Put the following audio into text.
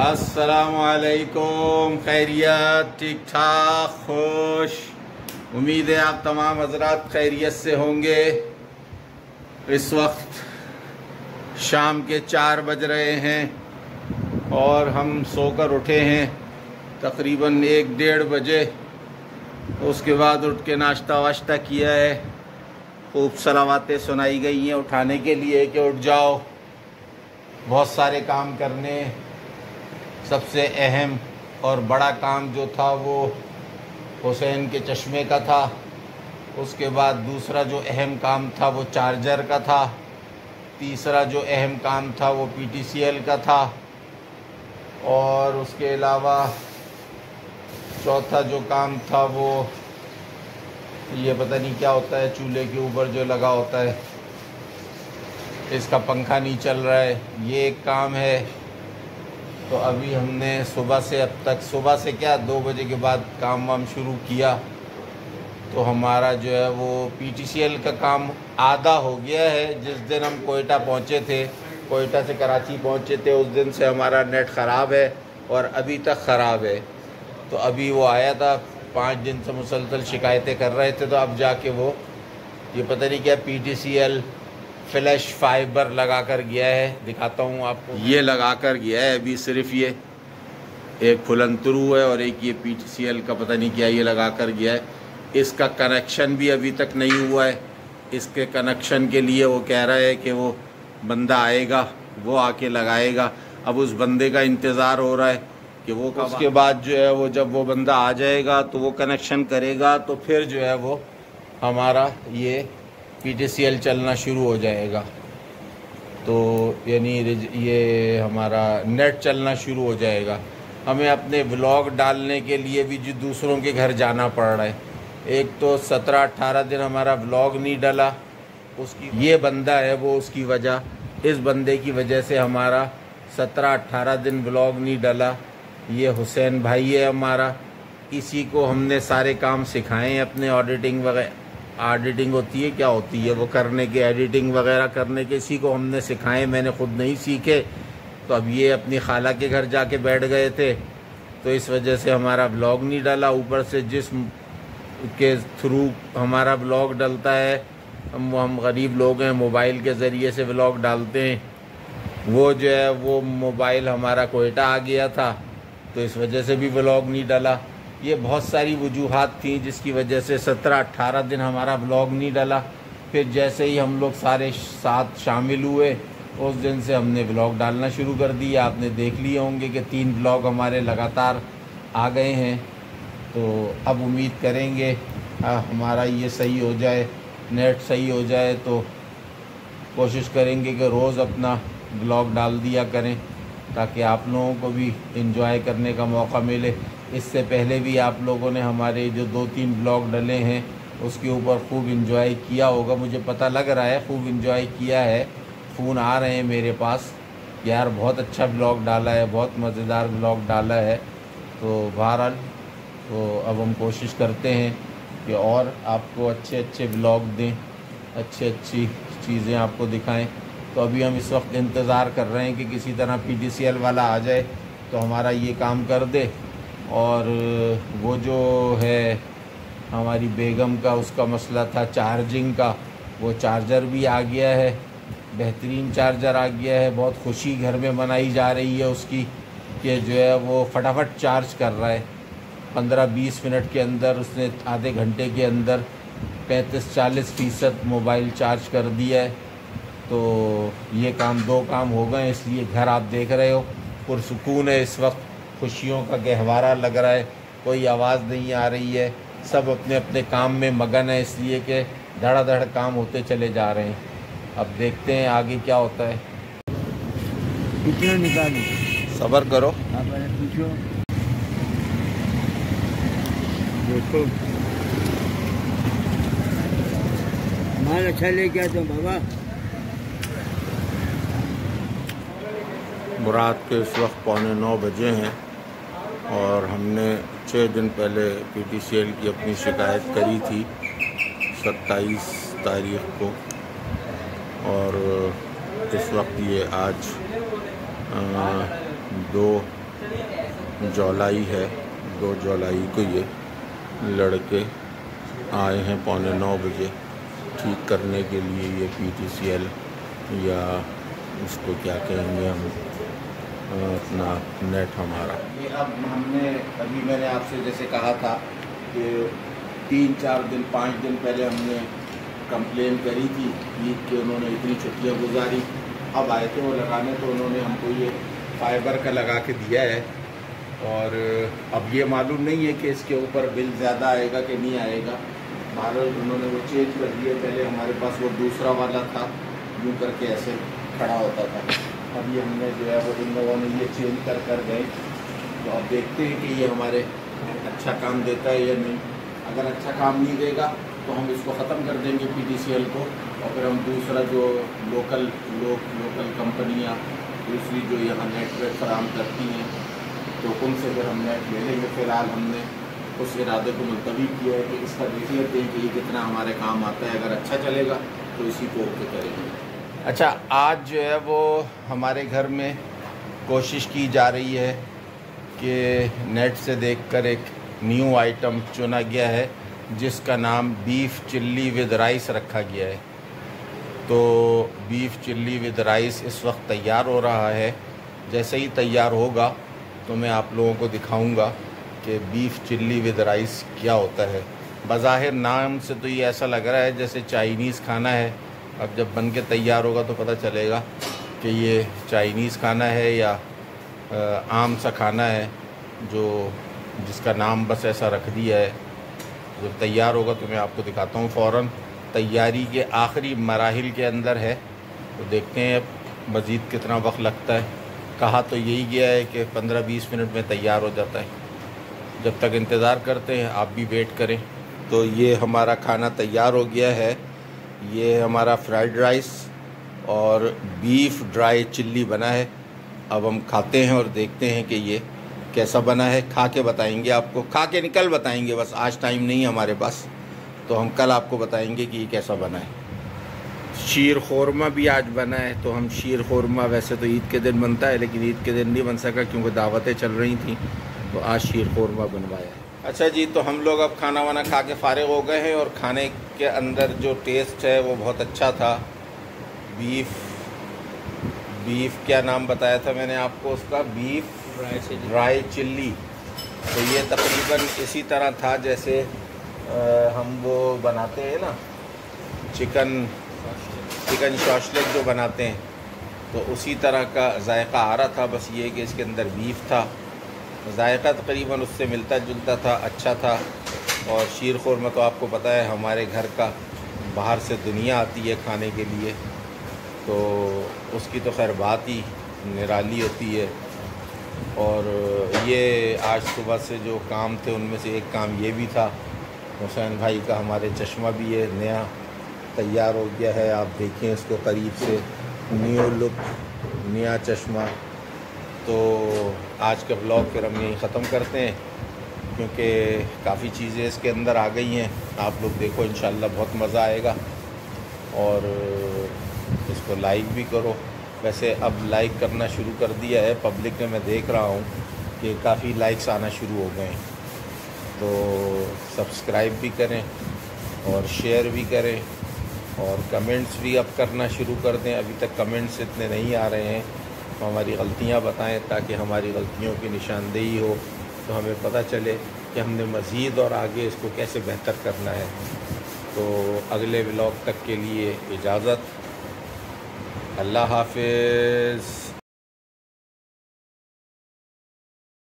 असलकुम खैरियत ठीक ठाक खुश। उम्मीद है आप तमाम हजरात खैरियत से होंगे। इस वक्त शाम के चार बज रहे हैं और हम सोकर उठे हैं तकरीबन एक डेढ़ बजे। उसके बाद उठ के नाश्ता वाश्ता किया है। खूब सलावातें सुनाई गई हैं उठाने के लिए कि उठ जाओ। बहुत सारे काम करने सबसे अहम और बड़ा काम जो था वो हुसैन के चश्मे का था। उसके बाद दूसरा जो अहम काम था वो चार्जर का था। तीसरा जो अहम काम था वो पीटीसीएल का था। और उसके अलावा चौथा जो काम था वो ये पता नहीं क्या होता है, चूल्हे के ऊपर जो लगा होता है, इसका पंखा नहीं चल रहा है। ये एक काम है। तो अभी हमने सुबह से अब तक, सुबह से क्या, दो बजे के बाद काम वाम शुरू किया। तो हमारा जो है वो पीटीसीएल का काम आधा हो गया है। जिस दिन हम कोयटा पहुँचे थे, कोयटा से कराची पहुँचे थे, उस दिन से हमारा नेट ख़राब है और अभी तक ख़राब है। तो अभी वो आया था, पाँच दिन से मुसलसल शिकायतें कर रहे थे तो अब जाके वो, ये पता नहीं क्या P T C L flash fibre लगा कर गया है दिखाता हूँ आपको। ये लगा कर गया है अभी सिर्फ़ ये एक फुलंतरू है और एक ये पी टी सी एल का पता नहीं क्या ये लगा कर गया है। इसका कनेक्शन भी अभी तक नहीं हुआ है। इसके कनेक्शन के लिए वो कह रहा है कि वो बंदा आएगा वो आके लगाएगा। अब उस बंदे का इंतज़ार हो रहा है कि वो कब उसके बाद जो है वो जब वो बंदा आ जाएगा तो वो कनेक्शन करेगा तो फिर जो है वो हमारा ये पीटीसीएल चलना शुरू हो जाएगा। तो यानी ये हमारा नेट चलना शुरू हो जाएगा। हमें अपने ब्लॉग डालने के लिए भी जो दूसरों के घर जाना पड़ रहा है। एक तो सत्रह अट्ठारह दिन हमारा ब्लॉग नहीं डला। उसकी ये बंदा है वो उसकी वजह। इस बंदे की वजह से हमारा सत्रह अट्ठारह दिन ब्लॉग नहीं डला। ये हुसैन भाई है हमारा। इसी को हमने सारे काम सिखाए हैं अपने ऑडिटिंग वगैरह ऑडिटिंग होती है, क्या होती है? वो करने के एडिटिंग वगैरह करने के, इसी को हमने सिखाए, मैंने खुद नहीं सीखे। तो अब ये अपनी खाला के घर जाके बैठ गए थे। तो इस वजह से हमारा ब्लॉग नहीं डाला। ऊपर से जिस के थ्रू हमारा ब्लॉग डलता है, हम हम गरीब लोग हैं, मोबाइल के ज़रिए से ब्लॉग डालते हैं। वो जो है, वो मोबाइल हमारा कोयटा आ गया था। तो इस वजह से भी ब्लॉग नहीं डाला। ये बहुत सारी वजूहत थी जिसकी वजह से सत्रह अट्ठारह दिन हमारा ब्लॉग नहीं डाला। फिर जैसे ही हम लोग सारे साथ शामिल हुए उस दिन से हमने ब्लॉग डालना शुरू कर दिया। आपने देख लिए होंगे कि तीन ब्लॉग हमारे लगातार आ गए हैं। तो अब उम्मीद करेंगे आ, हमारा ये सही हो जाए नेट सही हो जाए तो कोशिश करेंगे कि रोज़ अपना ब्लॉग डाल दिया करें ताकि आप लोगों को भी इन्जॉय करने का मौका मिले। इससे पहले भी आप लोगों ने हमारे जो दो तीन ब्लॉग डले हैं, उसके ऊपर खूब इन्जॉय किया होगा। मुझे पता लग रहा है, खूब इन्जॉय किया है। फ़ोन आ रहे हैं मेरे पास। यार, बहुत अच्छा ब्लॉग डाला है, बहुत मज़ेदार ब्लॉग डाला है। तो बहरहाल तो अब हम कोशिश करते हैं कि और आपको अच्छे अच्छे ब्लॉग दें अच्छी अच्छी चीज़ें आपको दिखाएँ। तो अभी हम इस वक्त इंतज़ार कर रहे हैं कि किसी तरह पीडीसीएल वाला आ जाए तो हमारा ये काम कर दे। और वो जो है हमारी बेगम का, उसका मसला था चार्जिंग का। वो चार्जर भी आ गया है, बेहतरीन चार्जर आ गया है। बहुत खुशी घर में मनाई जा रही है उसकी कि जो है वो फटाफट चार्ज कर रहा है। पंद्रह बीस मिनट के अंदर, उसने आधे घंटे के अंदर पैंतीस चालीस फ़ीसद मोबाइल चार्ज कर दिया है। तो ये काम दो काम हो गए इसलिए घर आप देख रहे हो। पुरसकून है इस वक्त। खुशियों का गहवारा लग रहा है कोई आवाज़ नहीं आ रही है सब अपने अपने काम में मगन है इसलिए कि धड़ाधड़ काम होते चले जा रहे हैं। अब देखते हैं आगे क्या होता है। कितना निकाली? सबर करो। आप पूछो। देखो। माल अच्छा लेके आते बाबा। मुराद के इस वक्त पौने नौ बजे हैं। और हमने छः दिन पहले पीटीसीएल की अपनी शिकायत करी थी, सत्ताईस तारीख को। और इस वक्त ये आज दो जुलाई है, दो जुलाई को ये लड़के आए हैं पौने नौ बजे ठीक करने के लिए ये पीटीसीएल या उसको क्या कहेंगे हम? अपना नेट हमारा। ये अब हमने, अभी मैंने आपसे जैसे कहा था कि तीन चार दिन, पाँच दिन पहले हमने कंप्लेन करी थी ईद के उन्होंने इतनी छुट्टियाँ गुजारी। अब आए थे वो लगाने तो उन्होंने हमको ये फाइबर का लगा के दिया है। और अब ये मालूम नहीं है कि इसके ऊपर बिल ज़्यादा आएगा कि नहीं आएगा। बहरहाल उन्होंने वो चेंज कर दिया। पहले हमारे पास वो दूसरा वाला था, यूँ करके ऐसे खड़ा होता था। अभी हमने जो है वो इन लोगों ने ये चेंज कर कर गए। तो अब देखते हैं कि ये हमारे अच्छा काम देता है या नहीं। अगर अच्छा काम नहीं देगा तो हम इसको ख़त्म कर देंगे पी को। और फिर हम दूसरा जो लोकल लोग लोकल कंपनियाँ दूसरी जो यहाँ नेटवर्क फराम करती हैं तो उनसे फिर हम नेट ले लेंगे फ़िलहाल हमने उस इरादे को मुलतवी किया है कि इसका देख लेते हैं कि ये कितना हमारे काम आता है। अगर अच्छा चलेगा तो इसी को ओके करेंगे। अच्छा आज जो है वो हमारे घर में कोशिश की जा रही है कि नेट से देखकर एक न्यू आइटम चुना गया है, जिसका नाम बीफ चिल्ली विद राइस रखा गया है। तो बीफ चिल्ली विद राइस इस वक्त तैयार हो रहा है। जैसे ही तैयार होगा तो मैं आप लोगों को दिखाऊँगा कि बीफ चिल्ली विद राइस क्या होता है। बज़ाहिर नाम से तो ये ऐसा लग रहा है जैसे चाइनीज़ खाना है अब जब बन के तैयार होगा तो पता चलेगा कि ये चाइनीज़ खाना है या आम सा खाना है, जो जिसका नाम बस ऐसा रख दिया है। जब तैयार होगा तो मैं आपको दिखाता हूँ फ़ौर तैयारी के आखिरी मराहल के अंदर है। तो देखते हैं अब मज़ीद कितना वक्त लगता है। कहा तो यही गया है कि पंद्रह बीस मिनट में तैयार हो जाता है। जब तक इंतज़ार करते हैं, आप भी वेट करें। तो ये हमारा खाना तैयार हो गया है। ये हमारा फ्राइड राइस और बीफ ड्राई चिल्ली बना है। अब हम खाते हैं और देखते हैं कि ये कैसा बना है। खा के बताएँगे आपको। खा के निकल बताएँगे, बस आज टाइम नहीं है हमारे पास। तो हम कल आपको बताएँगे कि ये कैसा बना है। शीर खोरमा भी आज बना है तो हम शीर खोरमा वैसे तो ईद के दिन बनता है, लेकिन ईद के दिन नहीं बन सका क्योंकि दावतें चल रही थी। तो आज शीर खोरमा बनवाया अच्छा जी तो हम लोग अब खाना वाना खा के फारग हो गए हैं और खाने के अंदर जो टेस्ट है वो बहुत अच्छा था। बीफ बीफ क्या नाम बताया था मैंने आपको उसका? बीफ ड्राई चिल्ली तो ये तकरीबन इसी तरह था जैसे आ, हम वो बनाते हैं ना चिकन चिकन शॉशलेट जो बनाते हैं। तो उसी तरह का जायका आ रहा था बस ये कि इसके अंदर बीफ था। जायका तकरीबन उससे मिलता जुलता था अच्छा था। और शीर खोरमा तो आपको पता है, हमारे घर का बाहर से दुनिया आती है खाने के लिए। तो उसकी तो खैर बात ही निराली होती है। और ये आज सुबह से जो काम थे, उनमें से एक काम ये भी था। हुसैन भाई का हमारे चश्मा भी है, नया तैयार हो गया है। आप देखें इसको करीब से। न्यू लुक, नया चश्मा। तो आज का ब्लॉग फिर हम यहीं ख़त्म करते हैं, क्योंकि काफ़ी चीज़ें इसके अंदर आ गई हैं। आप लोग देखो इन बहुत मज़ा आएगा। और इसको लाइक भी करो। वैसे अब लाइक करना शुरू कर दिया है। पब्लिक में मैं देख रहा हूँ कि काफ़ी लाइक्स आना शुरू हो गए हैं। तो सब्सक्राइब भी करें और शेयर भी करें। और कमेंट्स भी अब करना शुरू कर दें। अभी तक कमेंट्स इतने नहीं आ रहे हैं। तो हमारी गलतियाँ बताएँ ताकि हमारी गलतियों की निशानदेही हो तो हमें पता चले कि हमने मज़ीद और आगे इसको कैसे बेहतर करना है। तो अगले ब्लॉग तक के लिए इजाज़त। अल्लाह हाफिज़।